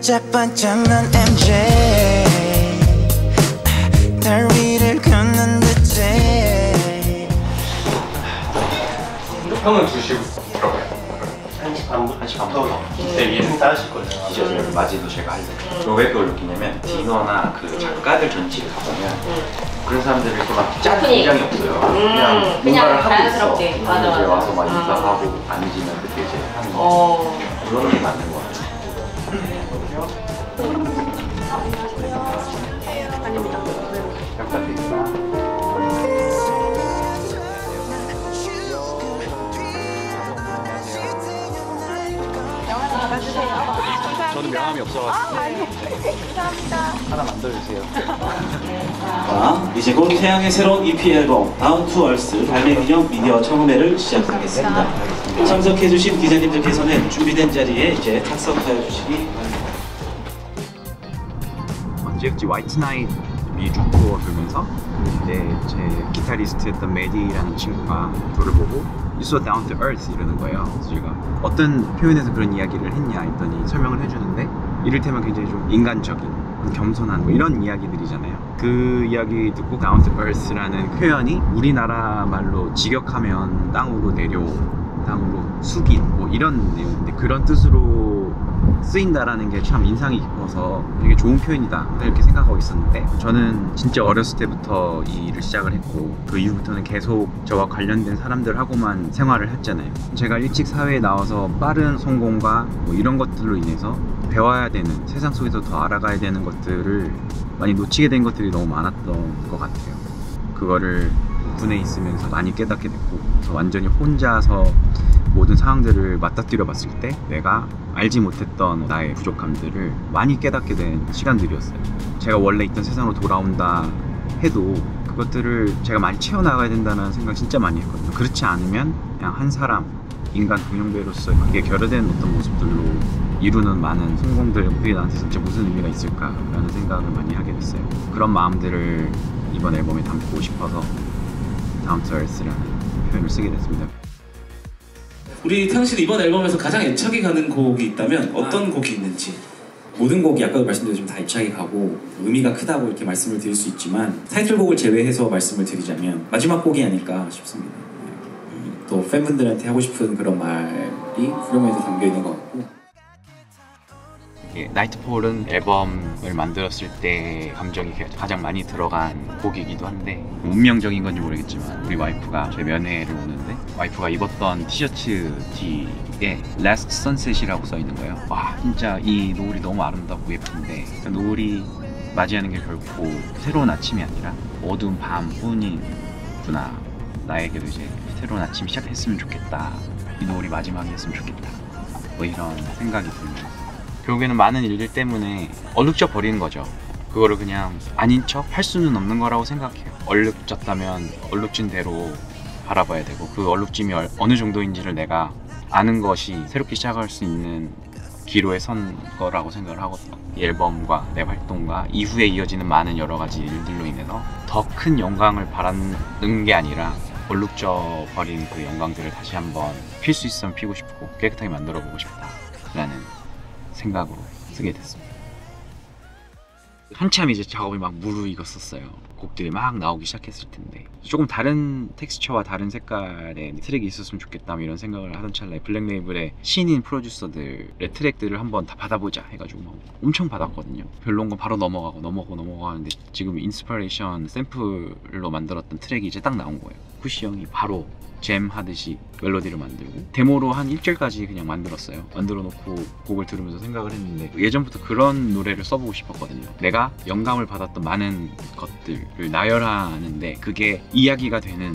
반짝반짝한 MJ 달 위를 걷는 듯해 형은 2시로 들어가요. 1시 반부터 1시 반부터 네, 얘는 따르실 거예요 디저트를 맞이도 제가 할래요. 저왜 그걸 느끼냐면 디너나 그 작가들 전집에 가보면 그런 사람들이 이렇게 막짠 오프닝. 긴장이 없어요. 음, 그냥 그냥 뭔가를 하고 자연스럽게. 있어. 맞아, 이제 맞아. 와서 막 음. 인사하고 앉으면 그때 이제 하는 거. 어. 그런 게 맞는 부탁드립니다. 저는 명함이 없어가지고 하나 만들어주세요. 자, 이제 곧 태양의 새로운 EP 앨범 Down to Earth 발매 기념 미디어 청음회를 시작하겠습니다. 참석해주신 기자님들께서는 준비된 자리에 이제 착석하여 주시기 바랍니다. 언제였지 White Night 미주 투어 돌면서 이제 제 기타리스트였던 메디라는 친구가 저를 보고 You so down to earth 이러는 거예요. 그래서 제가 어떤 표현에서 그런 이야기를 했냐 했더니 설명을 해주는데 이를테면 굉장히 좀 인간적인 겸손한 뭐 이런 이야기들이잖아요. 그 이야기 듣고 down to earth라는 표현이 우리나라 말로 직역하면 땅으로 내려 땅으로 숙인 뭐 이런 내용인데 그런 뜻으로 쓰인다라는 게 참 인상이 깊어서 되게 좋은 표현이다 이렇게 생각하고 있었는데 저는 진짜 어렸을 때부터 이 일을 시작을 했고 그 이후부터는 계속 저와 관련된 사람들하고만 생활을 했잖아요. 제가 일찍 사회에 나와서 빠른 성공과 뭐 이런 것들로 인해서 배워야 되는 세상 속에서 더 알아가야 되는 것들을 많이 놓치게 된 것들이 너무 많았던 것 같아요. 그거를 군에 있으면서 많이 깨닫게 됐고 완전히 혼자서 모든 상황들을 맞닥뜨려 봤을 때 내가 알지 못했던 나의 부족함들을 많이 깨닫게 된 시간들이었어요. 제가 원래 있던 세상으로 돌아온다 해도 그것들을 제가 많이 채워나가야 된다는 생각 진짜 많이 했거든요. 그렇지 않으면 그냥 한 사람, 인간 동형배로서 그게 결여된 어떤 모습들로 이루는 많은 성공들 그게 나한테 진짜 무슨 의미가 있을까라는 생각을 많이 하게 됐어요. 그런 마음들을 이번 앨범에 담고 싶어서 얼스라는 표현을 쓰게 됐습니다. 우리 태양 씨도 이번 앨범에서 가장 애착이 가는 곡이 있다면 어떤 곡이 있는지 모든 곡이 아까도 말씀드렸지만 다 애착이 가고 의미가 크다고 이렇게 말씀을 드릴 수 있지만 타이틀곡을 제외해서 말씀을 드리자면 마지막 곡이 아닐까 싶습니다. 음, 또 팬분들한테 하고 싶은 그런 말이 후렴에도 담겨 있는 것 같고 이게 나이트폴은 앨범을 만들었을 때 감정이 가장 많이 들어간 곡이기도 한데 운명적인 건지 모르겠지만 우리 와이프가 제 면회를 오는데 와이프가 입었던 티셔츠 뒤에 Last Sunset이라고 써 있는 거예요. 와 진짜 이 노을이 너무 아름답고 예쁜데 그 노을이 맞이하는 게 결코 새로운 아침이 아니라 어두운 밤뿐이구나. 나에게도 이제 새로운 아침이 시작했으면 좋겠다. 이 노을이 마지막이었으면 좋겠다. 뭐 이런 생각이 들면서 결국에는 많은 일들 때문에 얼룩져 버리는 거죠. 그거를 그냥 아닌 척 할 수는 없는 거라고 생각해요. 얼룩졌다면 얼룩진 대로 바라봐야 되고 그 얼룩짐이 얼- 어느 정도인지를 내가 아는 것이 새롭게 시작할 수 있는 기로에 선 거라고 생각을 하거든요. 이 앨범과 내 활동과 이후에 이어지는 많은 여러 가지 일들로 인해서 더 큰 영광을 바라는 게 아니라 얼룩져 버린 그 영광들을 다시 한번 필 수 있으면 피고 싶고 깨끗하게 만들어 보고 싶다라는 생각으로 쓰게 됐습니다. 한참 이제 작업이 막 무르익었었어요. 곡들이 막 나오기 시작했을 텐데 조금 다른 텍스처와 다른 색깔의 트랙이 있었으면 좋겠다 뭐 이런 생각을 하던 찰나에 블랙 레이블의 신인 프로듀서들의 트랙들을 한번 다 받아보자 해가지고 막 엄청 받았거든요. 별로인 건 바로 넘어가고 넘어가고 넘어가는데 지금 Inspiration 샘플로 만들었던 트랙이 이제 딱 나온 거예요. 쿠시 형이 바로 잼 하듯이 멜로디를 만들고 데모로 한 1절까지 그냥 만들었어요. 만들어 놓고 곡을 들으면서 생각을 했는데 예전부터 그런 노래를 써보고 싶었거든요. 내가 영감을 받았던 많은 것들을 나열하는데 그게 이야기가 되는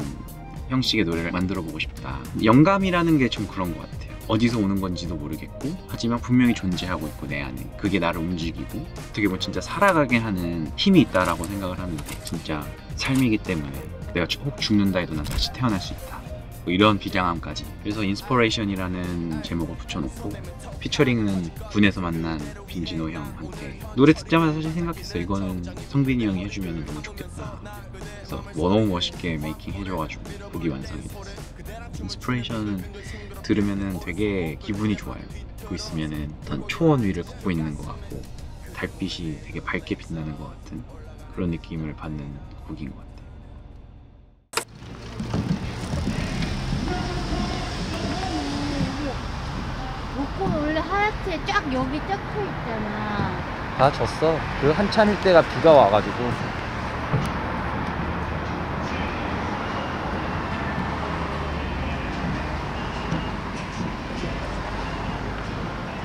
형식의 노래를 만들어 보고 싶다. 영감이라는 게 좀 그런 것 같아요. 어디서 오는 건지도 모르겠고 하지만 분명히 존재하고 있고 내 안에 그게 나를 움직이고 어떻게 보면 진짜 살아가게 하는 힘이 있다라고 생각을 하는데 진짜 삶이기 때문에 내가 혹 죽는다 해도 난 다시 태어날 수 있다. 뭐 이런 비장함까지. 그래서 Inspiration이라는 제목을 붙여놓고 featuring은 군에서 만난 빈지노 형한테 노래 듣자마자 사실 생각했어요. 이거는 성빈이 형이 해주면 너무 좋겠다. 그래서 뭐 너무 멋있게 making 해줘가지고 곡이 완성이 됐어요. Inspiration은 들으면은 되게 기분이 좋아요. 걷고 있으면은 어떤 초원 위를 걷고 있는 것 같고 달빛이 되게 밝게 빛나는 것 같은 그런 느낌을 받는 곡인 것 같아요. 하얗게 쫙 여기 쫙혀 있잖아. 다 졌어. 그 한참일 때가 비가 와가지고.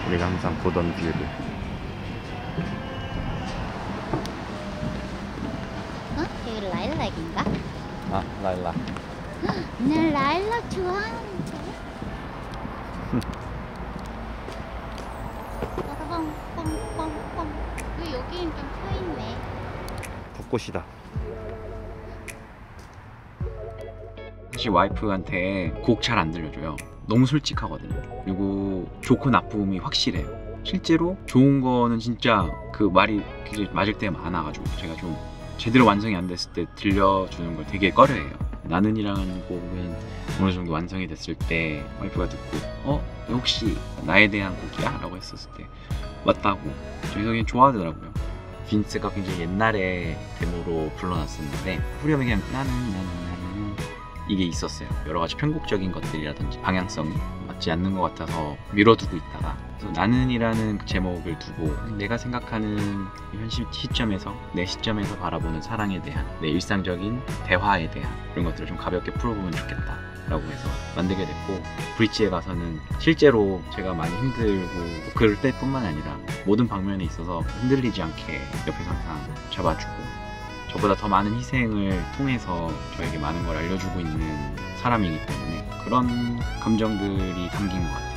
우리가 항상 보던 view를 어? 여기 라일락인가? 아, 라일락. 난 라일락 좋아하는데. 여기는 좀 펴있네. 벚꽃이다. 사실 와이프한테 곡 잘 안 들려줘요. 너무 솔직하거든요. 그리고 좋고 나쁨이 확실해요. 실제로 좋은 거는 진짜 그 말이 굉장히 맞을 때가 많아가지고 제가 좀 제대로 완성이 안 됐을 때 들려주는 걸 되게 꺼려해요. 나는이라는 곡은 어느 정도 완성이 됐을 때 와이프가 듣고 어? 혹시 나에 대한 곡이야? 라고 했었을 때 맞다고 저희 성이 좋아하더라고요. 빈스가 굉장히 옛날에 데모로 불러놨었는데 후렴에 그냥 나는 나는 나는 이게 있었어요. 여러 가지 편곡적인 것들이라든지 방향성이 맞지 않는 것 같아서 미뤄두고 있다가 나는이라는 그 제목을 두고 내가 생각하는 현 시, 시점에서 내 시점에서 바라보는 사랑에 대한 내 일상적인 대화에 대한 그런 것들을 좀 가볍게 풀어보면 좋겠다. 라고 해서 만들게 됐고 브릿지에 가서는 실제로 제가 많이 힘들고 뭐 그럴 때뿐만 아니라 모든 방면에 있어서 흔들리지 않게 옆에서 항상 잡아주고 저보다 더 많은 희생을 통해서 저에게 많은 걸 알려주고 있는 사람이기 때문에 그런 감정들이 담긴 것 같아요.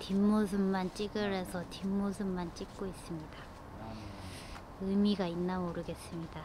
뒷모습만 찍으래서 뒷모습만 찍고 있습니다. 의미가 있나 모르겠습니다.